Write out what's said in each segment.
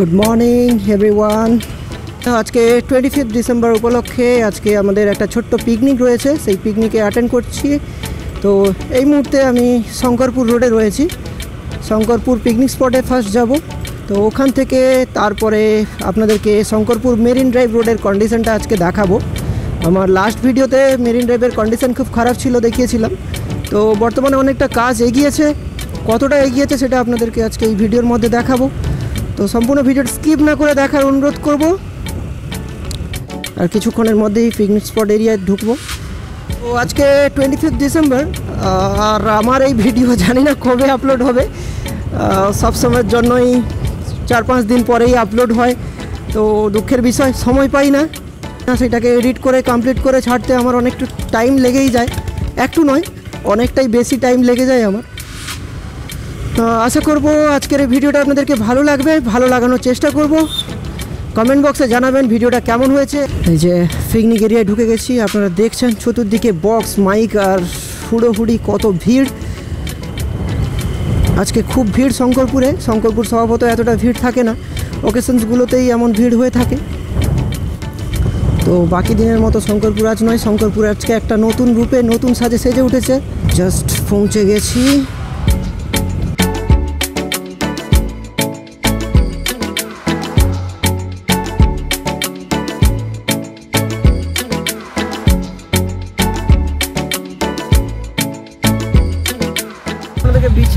Good morning everyone আজকে twenty fifth December উপলক্ষে আজকে আমাদের একটা ছোট্ট পিকনিক রয়েছে, সেই পিকনিকে অ্যাটেন্ড করছি। তো এই মুহূর্তে আমি শঙ্করপুর রোডে রয়েছি। শঙ্করপুর পিকনিক স্পটে ফার্স্ট যাব। তো ওখান থেকে তারপরে আপনাদেরকে শঙ্করপুর মেরিন ড্রাইভ রোডের কন্ডিশনটা আজকে দেখাবো। আমার লাস্ট ভিডিওতে মেরিন ড্রাইভের কন্ডিশন খুব খারাপ ছিল দেখিয়েছিলাম। তো বর্তমানে অনেকটা কাজ এগিয়েছে। কতটা এগিয়েছে সেটা আপনাদেরকে আজকে এই ভিডিওর মধ্যে দেখাবো। তো সম্পূর্ণ ভিডিওটা স্কিপ না করে দেখার অনুরোধ করব। আর কিছুক্ষণের মধ্যেই পিকনিক স্পট এরিয়ায় ঢুকবো। তো আজকে টোয়েন্টি ফিফথ ডিসেম্বর আর আমার এই ভিডিও জানি না কবে আপলোড হবে। সব সময়ের জন্যই চার পাঁচ দিন পরেই আপলোড হয়। তো দুঃখের বিষয়, সময় পাই না। সেটাকে এডিট করে কমপ্লিট করে ছাড়তে আমার অনেকটু টাইম লেগেই যায়। একটু নয়, অনেকটাই বেশি টাইম লেগে যায় আমার। আশা করব আজকের এই ভিডিওটা আপনাদেরকে ভালো লাগবে, ভালো লাগানোর চেষ্টা করব। কমেন্ট বক্সে জানাবেন ভিডিওটা কেমন হয়েছে। এই যে পিকনিক এরিয়ায় ঢুকে গেছি, আপনারা দেখছেন চতুর্দিকে বক্স মাইক আর হুড়োহুড়ি কত ভিড়। আজকে খুব ভিড় শঙ্করপুরে, শঙ্করপুর স্বভাবত এতটা ভিড় থাকে না। ওকেশনসগুলোতেই এমন ভিড় হয়ে থাকে। তো বাকি দিনের মতো শঙ্করপুর আজ নয়, শঙ্করপুর আজকে একটা নতুন রূপে নতুন সাজে সেজে উঠেছে। জাস্ট পৌঁছে গেছি।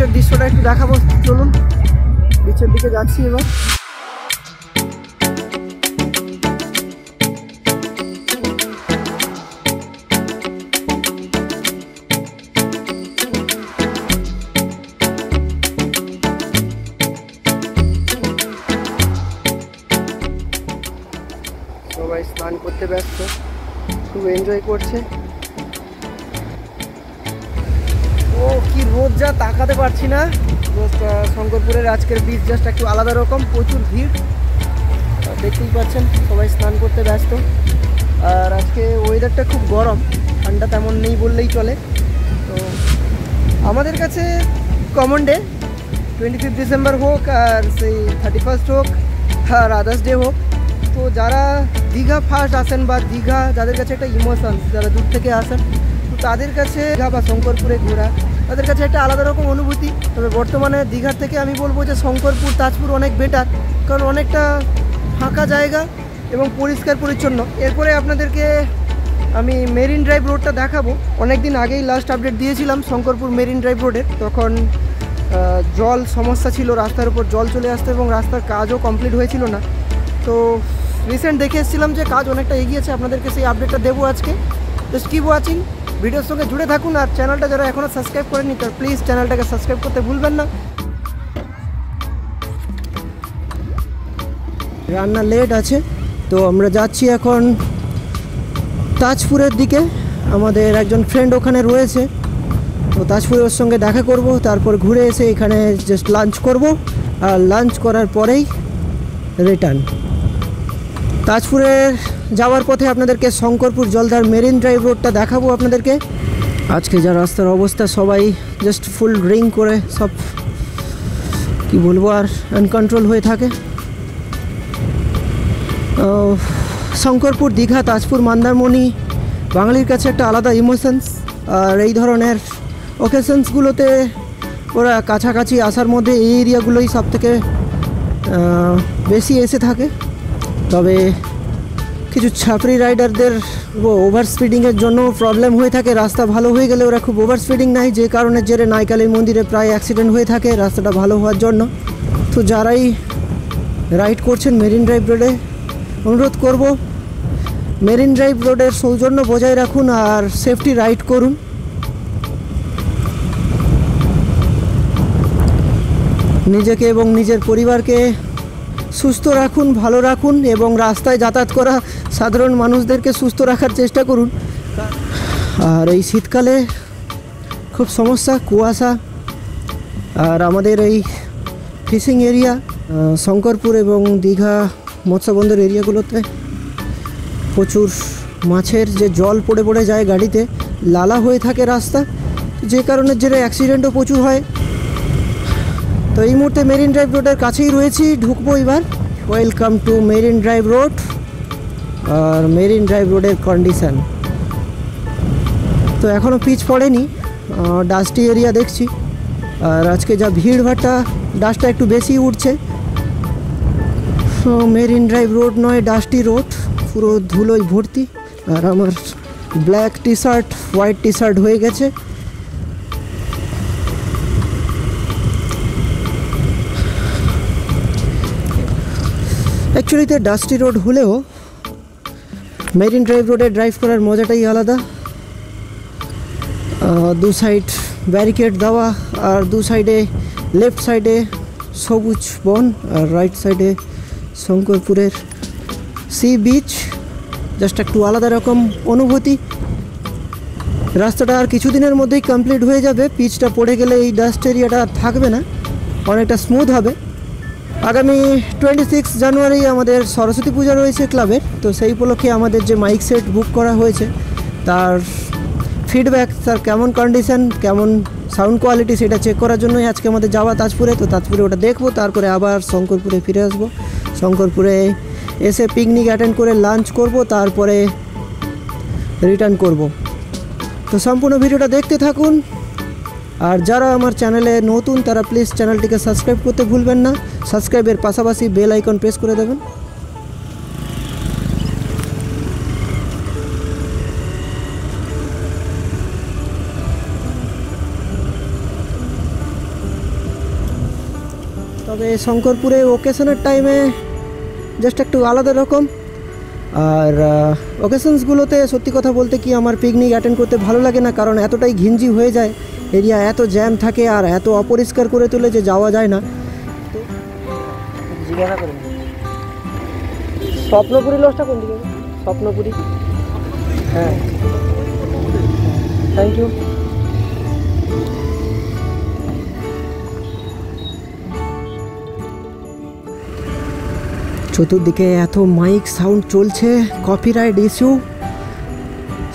বিচের দৃশ্যটা একটু দেখাবো, চলুন। বিচের দিকে যাচ্ছি এবার। সবাই স্নান করতে ব্যস্ত, খুব এনজয় করছে। কি রোদ যা তাকাতে পারছি না। শঙ্করপুরের আজকের বীজ জাস্ট একটু আলাদা রকম, প্রচুর ভিড়। দেখতেই পাচ্ছেন, সবাই স্নান করতে ব্যস্ত। আর আজকে ওয়েদারটা খুব গরম, ঠান্ডা তেমন নেই বললেই চলে। তো, আমাদের কাছে common day twenty fifth December হোক আর সেই থার্টি ফার্স্ট হোক আর আদার্স ডে হোক। তো যারা দীঘা ফার্স্ট আসেন বা দীঘা, যাদের কাছে একটা ইমোশন যারা দূর থেকে আসেন, তো তাদের কাছে দীঘা বা শঙ্করপুরে ঘোরা তাদের কাছে একটা আলাদা রকম অনুভূতি। তবে বর্তমানে দীঘার থেকে আমি বলব যে শঙ্করপুর, তাজপুর অনেক বেটার কারণ অনেকটা ফাঁকা জায়গা এবং পরিষ্কার পরিচ্ছন্ন। এরপরে আপনাদেরকে আমি মেরিন ড্রাইভ রোডটা দেখাবো। অনেক দিন আগেই লাস্ট আপডেট দিয়েছিলাম শঙ্করপুর মেরিন ড্রাইভ রোডের। তখন জল সমস্যা ছিল, রাস্তার উপর জল চলে আসতো এবং রাস্তার কাজও কমপ্লিট হয়েছিল না। তো রিসেন্ট দেখে এসেছিলাম যে কাজ অনেকটা এগিয়েছে। আপনাদেরকে সেই আপডেটটা দেবো আজকে। জাস্ট কিপ ওয়াচিং ভিডিওর সঙ্গে জুড়ে থাকুন আর চ্যানেলটা যারা এখনও সাবস্ক্রাইব করেনি তার প্লিজ চ্যানেলটাকে সাবস্ক্রাইব করতে ভুলবেন না। রান্না লেট আছে, তো আমরা যাচ্ছি এখন তাজপুরের দিকে। আমাদের একজন ফ্রেন্ড ওখানে রয়েছে, তো তাজপুরের ওর সঙ্গে দেখা করব, তারপর ঘুরে এসে এখানে জাস্ট লাঞ্চ করব, আর লাঞ্চ করার পরেই রিটার্ন তাজপুরের যাওয়ার পথে আপনাদেরকে শঙ্করপুর জলধার মেরিন ড্রাইভ রোডটা দেখাবো আপনাদেরকে। আজকে যা রাস্তার অবস্থা, সবাই জাস্ট ফুল ড্রিঙ্ক করে সব, কি বলব আর আনকন্ট্রোল হয়ে থাকে। শঙ্করপুর, দীঘা, তাজপুর, মন্দারমণি, বাঙালির কাছে একটা আলাদা ইমোশনস আর এই ধরনের ওকেশনসগুলোতে ওরা কাছাকাছি আসার মধ্যে এই এরিয়াগুলোই সব থেকে বেশি এসে থাকে। তবে কিছু ছাপরি রাইডারদের ওভার স্পিডিংয়ের জন্য প্রবলেম হয়ে থাকে। রাস্তা ভালো হয়ে গেলে ওরা খুব ওভার স্পিডিং নেয় যে কারণে জেরে নাইকালী মন্দিরে প্রায় অ্যাক্সিডেন্ট হয়ে থাকে। রাস্তাটা ভালো হওয়ার জন্য। তো যারাই রাইড করছেন মেরিন ড্রাইভ রোডে অনুরোধ করব মেরিন ড্রাইভ রোডের সৌজন্য বজায় রাখুন আর সেফটি রাইড করুন। নিজেকে এবং নিজের পরিবারকে সুস্থ রাখুন, ভালো রাখুন এবং রাস্তায় যাতায়াত করা সাধারণ মানুষদেরকে সুস্থ রাখার চেষ্টা করুন। আর এই শীতকালে খুব সমস্যা, কুয়াশা। আর আমাদের এই ফিশিং এরিয়া শঙ্করপুর এবং দীঘা মৎস্যবন্দর এরিয়াগুলোতে প্রচুর মাছের যে জল পড়ে পড়ে যায় গাড়িতে, লালা হয়ে থাকে রাস্তা। যে কারণে যেটা অ্যাক্সিডেন্টও প্রচুর হয়। তো এই মুহূর্তে মেরিন ড্রাইভ রোডের কাছেই রয়েছি, ঢুকবো এবার। Welcome to marine drive road R marine drive রোডের কন্ডিশান তো এখনও পিচ পড়েনি ডাস্টি এরিয়া দেখছি। আর আজকে যা ভিড় ভাট্টা ডাস্টটা একটু বেশি উঠছে। মেরিন ড্রাইভ রোড নয় ডাস্টি রোড পুরো ধুলোয় ভর্তি। আর আমার black T shirt white T shirt হয়ে গেছে। অ্যাকচুয়ালিতে ডাস্টি রোড হলেও মেরিন ড্রাইভ রোডে ড্রাইভ করার মজাটাই আলাদা। দু সাইড ব্যারিকেড দেওয়া আর দু সাইডে লেফট সাইডে সবুজ বন আর রাইট সাইডে শঙ্করপুরের সি বিচ জাস্ট একটু আলাদা রকম অনুভূতি। রাস্তাটা আর কিছুদিনের মধ্যেই কমপ্লিট হয়ে যাবে। পিচটা পড়ে গেলে এই ডাস্ট এরিয়াটা থাকবে না। অনেকটা স্মুথ হবে। আগামী টোয়েন্টি সিক্স জানুয়ারি আমাদের সরস্বতী পূজা রয়েছে ক্লাবের তো সেই উপলক্ষে আমাদের যে মাইক সেট বুক করা হয়েছে, তার ফিডব্যাক তার কেমন কন্ডিশন কেমন সাউন্ড কোয়ালিটি সেটা চেক করার জন্যই আজকে আমাদের যাওয়া তাজপুরে, তো তাজপুরে ওটা দেখব, তারপরে আবার শঙ্করপুরে ফিরে আসব। শঙ্করপুরে এসে পিকনিক অ্যাটেন্ড করে লাঞ্চ করব, তারপরে রিটার্ন করব। তো সম্পূর্ণ ভিডিওটা দেখতে থাকুন। আর যারা আমার চ্যানেলে নতুন, তারা প্লিজ চ্যানেলটিকে সাবস্ক্রাইব করতে ভুলবেন না। সাবস্ক্রাইবের পাশাপাশি বেল আইকন প্রেস করে দেবেন। তবে শঙ্করপুরে ওকেশনের টাইমে জাস্ট একটু আলাদা রকম। আর ওকেশনসগুলোতে সত্যি কথা বলতে কি আমার পিকনিক অ্যাটেন্ড করতে ভালো লাগে না, কারণ এতটাই ঘিঞ্জি হয়ে যায়। এরিয়া এত জ্যাম থাকে আর এত অপরিষ্কার করে তোলে যে যাওয়া যায় না। জিজ্ঞাসা করুন স্বপ্নপুরি লসটা কোন দিকে? স্বপ্নপুরি। হ্যাঁ। থ্যাংক ইউ চতুর্দিকে এত মাইক সাউন্ড চলছে কপিরাইট ইস্যু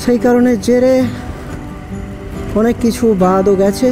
সেই কারণে জেরে অনেক কিছু বাদও গেছে।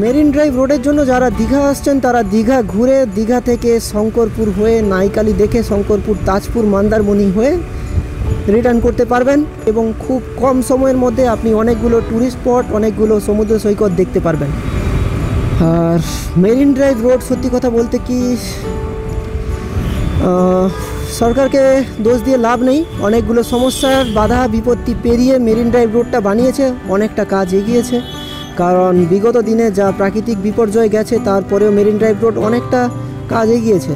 মেরিন ড্রাইভ রোডের জন্য যারা দীঘা আসছেন, তারা দীঘা ঘুরে দীঘা থেকে শঙ্করপুর হয়ে নাইকালি দেখে শঙ্করপুর, তাজপুর, মন্দারমণি হয়ে রিটার্ন করতে পারবেন এবং খুব কম সময়ের মধ্যে আপনি অনেকগুলো ট্যুরিস্ট স্পট অনেকগুলো সমুদ্র সৈকত দেখতে পারবেন। আর মেরিন ড্রাইভ রোড সত্যি কথা বলতে কি সরকারকে দোষ দিয়ে লাভ নেই। অনেকগুলো সমস্যার বাধা বিপত্তি পেরিয়ে মেরিন ড্রাইভ রোডটা বানিয়েছে। অনেকটা কাজ এগিয়েছে। কারণ বিগত দিনে যা প্রাকৃতিক বিপর্যয় গেছে, তারপরেও মেরিন ড্রাইভ রোড অনেকটা কাজ এগিয়েছে।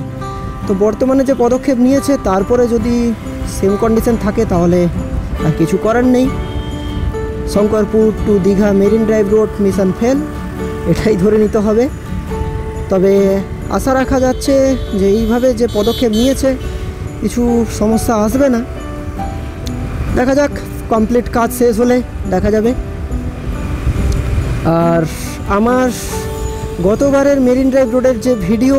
তো বর্তমানে যে পদক্ষেপ নিয়েছে, তারপরে যদি সেম কন্ডিশন থাকে, তাহলে আর কিছু করার নেই। Shankarpur to Digha marine drive road mission fail এটাই ধরে নিতে হবে। তবে আশা রাখা যাচ্ছে যে এইভাবে যে পদক্ষেপ নিয়েছে কিছু সমস্যা আসবে না। দেখা যাক কমপ্লিট কাজ শেষ হলে দেখা যাবে। আর আমার গতবারের মেরিন ড্রাইভ রোডের যে ভিডিও,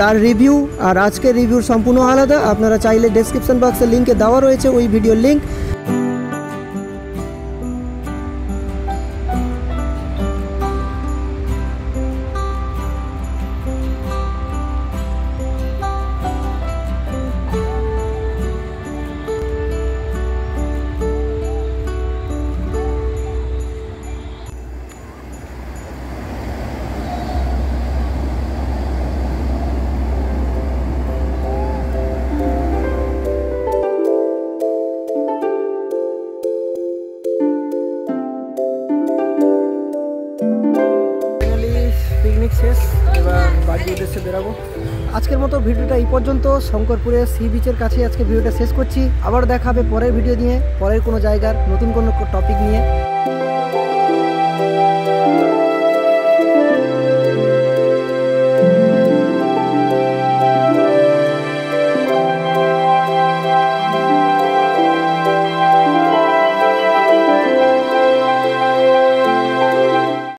তার রিভিউ আর আজকের রিভিউর সম্পূর্ণ আলাদা। আপনারা চাইলে ডেসক্রিপশন বক্সে লিঙ্কে দেওয়া রয়েছে, ওই ভিডিওর লিঙ্ক পর্যন্ত শঙ্করপুরে সি বিচের কাছে আজকে ভিডিওটা শেষ করছি। আবার দেখা হবে পরের ভিডিও নিয়ে। পরের কোনো জায়গার নতুন কোনো টপিক নিয়ে।